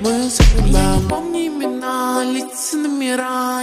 Мы запомним имена, лица номера